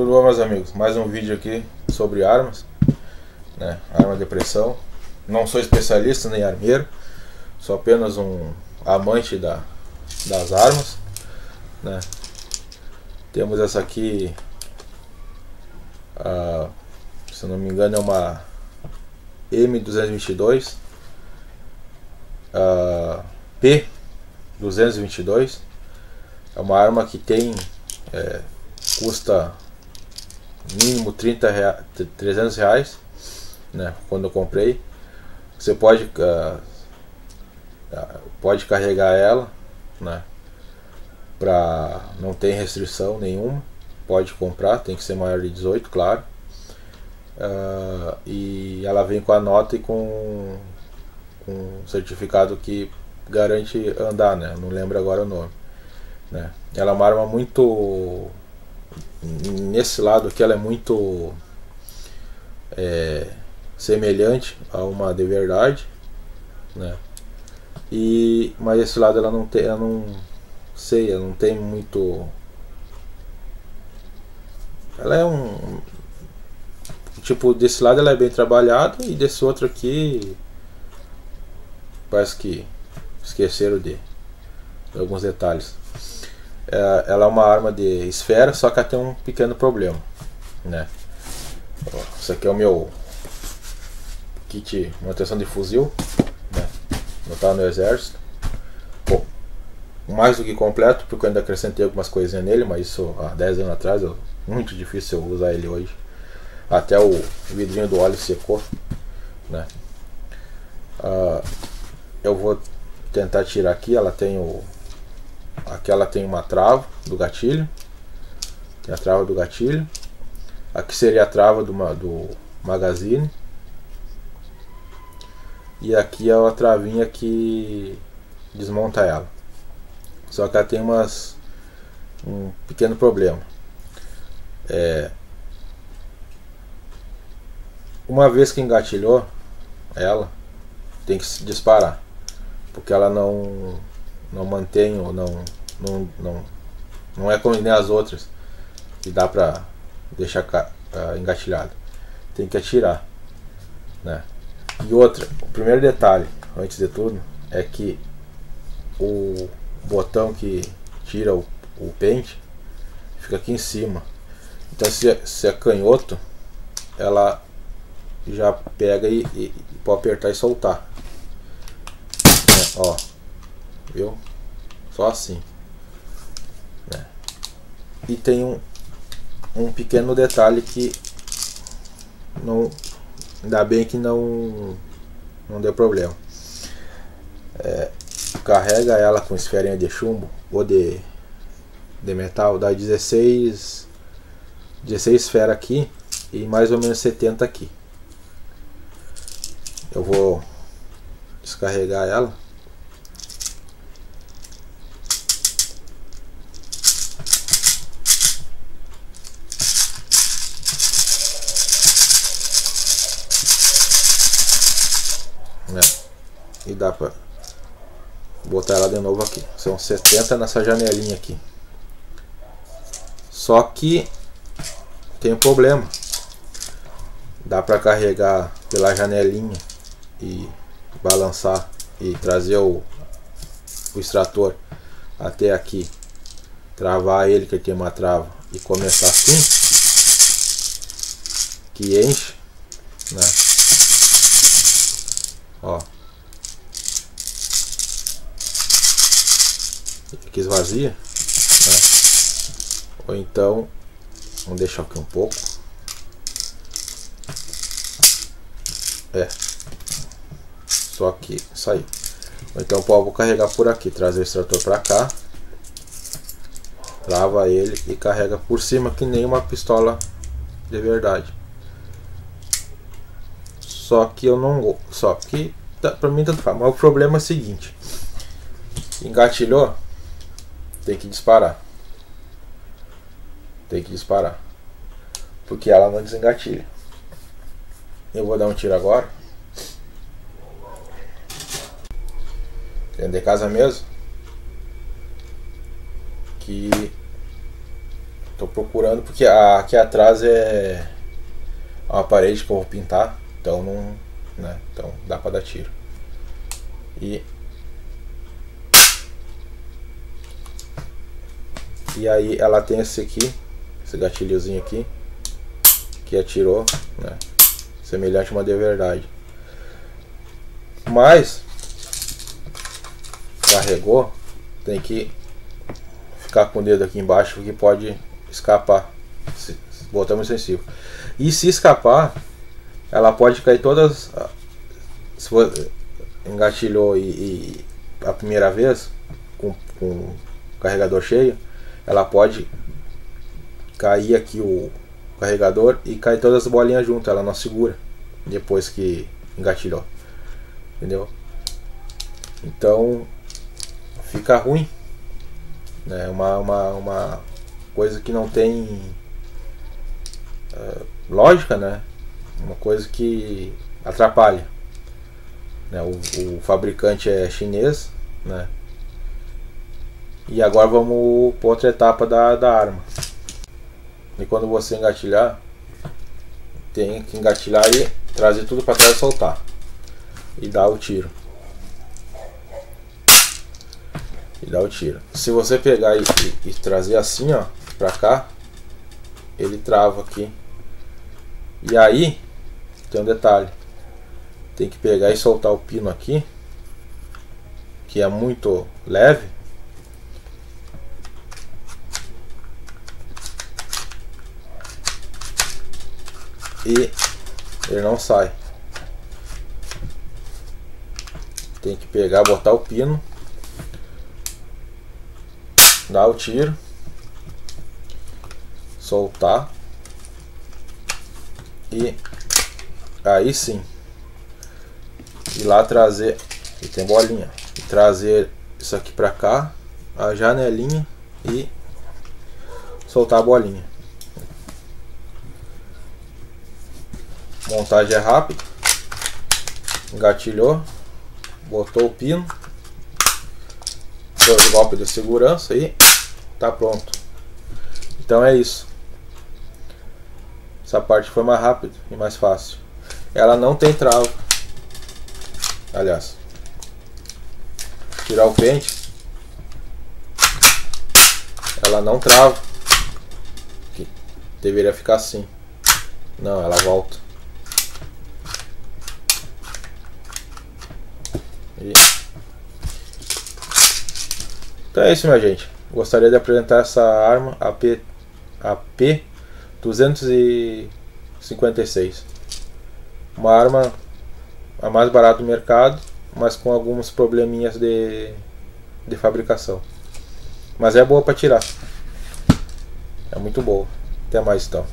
Tudo bom meus amigos? Mais um vídeo aqui sobre armas, né? Arma de pressão. Não sou especialista nem armeiro, sou apenas um amante da, das armas, né? Temos essa aqui, se não me engano é uma M222 uh, P222 é uma arma que tem é, custa mínimo 30 rea 300 reais né, quando eu comprei. Você pode uh, pode carregar ela né, pra, não tem restrição nenhuma. Pode comprar, tem que ser maior de 18 claro. Uh, e ela vem com a nota e com, com um certificado que garante andar né, não lembro agora o nome né. ela é uma arma muito nesse lado aqui ela é muito é, semelhante a uma de verdade, né? E mas esse lado ela não tem, não sei, ela não tem muito ela é um tipo desse lado ela é bem trabalhada e desse outro aqui parece que esqueceram de, de alguns detalhes é, ela é uma arma de esfera, só que ela tem um pequeno problema, né? Isso aqui é o meu kit manutenção de fuzil, né? Não tá no exército. Bom, mais do que completo, porque eu ainda acrescentei algumas coisinhas nele, mas isso há 10 anos atrás, eu, muito difícil eu usar ele hoje. Até o vidrinho do óleo secou, né? Uh, eu vou tentar tirar aqui, ela tem o Aqui ela tem uma trava do gatilho. Tem a trava do gatilho. Aqui seria a trava do, do magazine. E aqui é a travinha que desmonta ela. Só que ela tem umas um pequeno problema. É, uma vez que engatilhou ela, tem que se disparar, porque ela não não mantém ou não não, não, não é como nem as outras que dá pra deixar uh, engatilhado. Tem que atirar. Né? E outra, o primeiro detalhe, antes de tudo, é que o botão que tira o, o pente fica aqui em cima. Então se, é, se é canhoto, ela já pega e, e, e pode apertar e soltar. Né? Ó, viu? Só assim. E tem um, um pequeno detalhe que não ainda bem que não não deu problema. É, carrega ela com esferinha de chumbo ou de, de metal, dá 16 16 esferas aqui e mais ou menos 70 aqui. Eu vou descarregar ela. E dá pra botar ela de novo aqui. São 70 nessa janelinha aqui. Só que tem um problema. Dá para carregar pela janelinha e balançar e trazer o, o extrator até aqui. Travar ele que tem uma trava e começar assim. Que enche, né? Que esvazia. Né? Ou então, vamos deixar aqui um pouco. É. Só que saiu. Ou então vou carregar por aqui, trazer o extrator para cá. Trava ele e carrega por cima que nem uma pistola de verdade. Só que eu não só que tá, para mim tanto faz, mas o problema é o seguinte. Engatilhou, tem que disparar. Tem que disparar. Porque ela não desengatilha. Eu vou dar um tiro agora. Dentro de casa mesmo. Que Tô procurando porque aqui atrás é uma parede que eu vou pintar, então não, né? Então dá para dar tiro. E E aí ela tem esse aqui, esse gatilhozinho aqui, que atirou, né? Semelhante a uma de verdade. Mas carregou, tem que ficar com o dedo aqui embaixo porque pode escapar. Se, botamos sensível. E se escapar, ela pode cair todas. Se você engatilhou e, e a primeira vez com, com o carregador cheio, ela pode cair aqui o carregador e cair todas as bolinhas junto, ela não segura depois que engatilhou. Entendeu? Então fica ruim. Né? Uma, uma, uma coisa que não tem uh, lógica, né? Uma coisa que atrapalha. Né? O, o fabricante é chinês, né? E agora vamos para outra etapa da, da arma. E quando você engatilhar, tem que engatilhar e trazer tudo para trás e soltar. E dar o tiro. E dar o tiro. Se você pegar e, e, e trazer assim, ó, para cá, ele trava aqui. E aí, tem um detalhe. Tem que pegar e soltar o pino aqui, que é muito leve e ele não sai. Tem que pegar, botar o pino, dar o tiro, soltar. E aí sim. Ir lá trazer e tem bolinha. E trazer isso aqui para cá a janelinha e soltar a bolinha Montagem é rápida. Engatilhou. Botou o pino. Dois golpes de segurança e tá pronto. Então é isso. Essa parte foi mais rápida e mais fácil. Ela não tem trava. Aliás, tirar o pente, ela não trava. Deveria ficar assim. Não, ela volta. Então é isso, minha gente. Gostaria de apresentar essa arma AP, AP 256. Uma arma a mais barata do mercado, mas com alguns probleminhas de, de fabricação. Mas é boa para tirar. É muito boa. Até mais então.